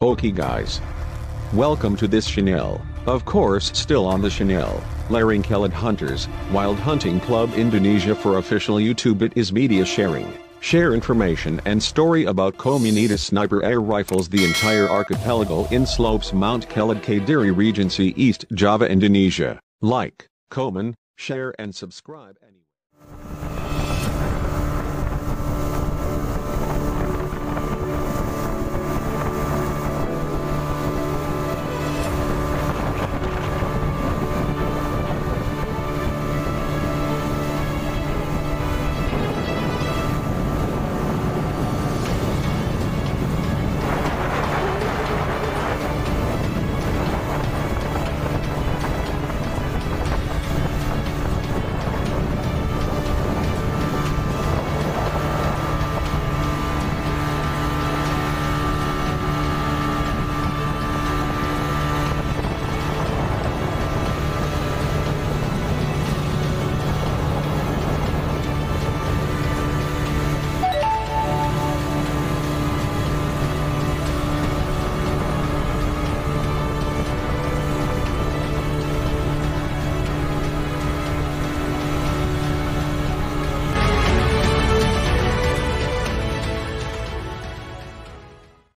Okay guys. Welcome to this channel, of course still on the channel, Lereng Kelud Hunters, Wild Hunting Club Indonesia for official YouTube it is media sharing. Share information and story about Komunita sniper air rifles the entire archipelago in slopes Mount Kelud Kediri Regency East Java Indonesia. Like, comment, share and subscribe.